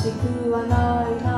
しくはないな。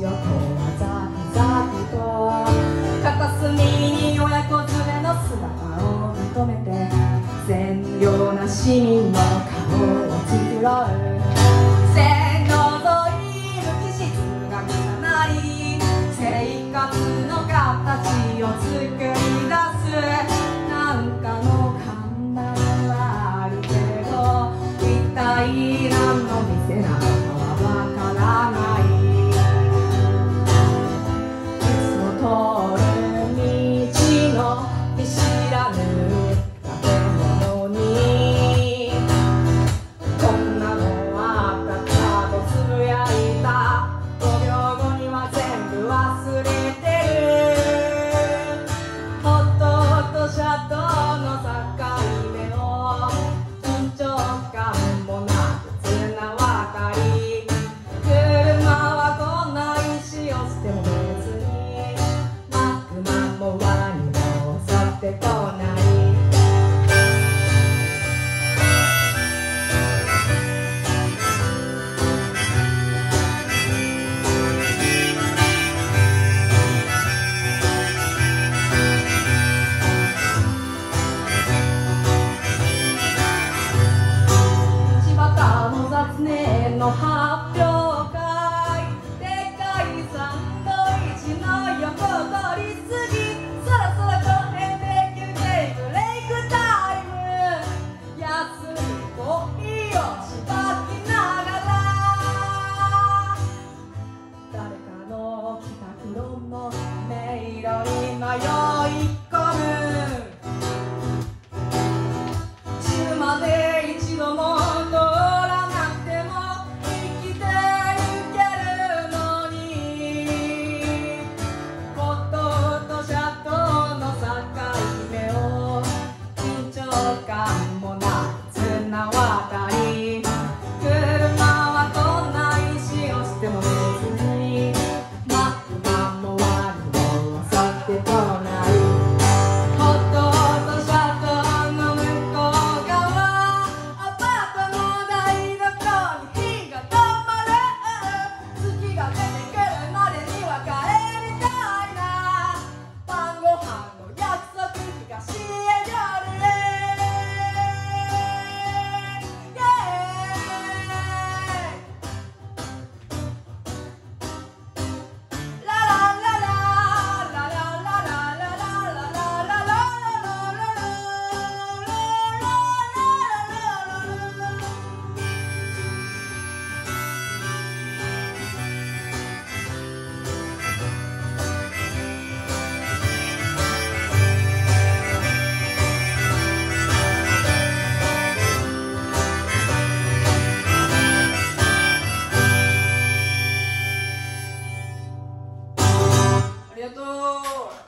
片隅に親子連れの姿を認めて善良な市民の顔をつくろう線のぞい無気質が汚い生活の形を作り出すなんかの看板はあるけど一体何の道 and no half.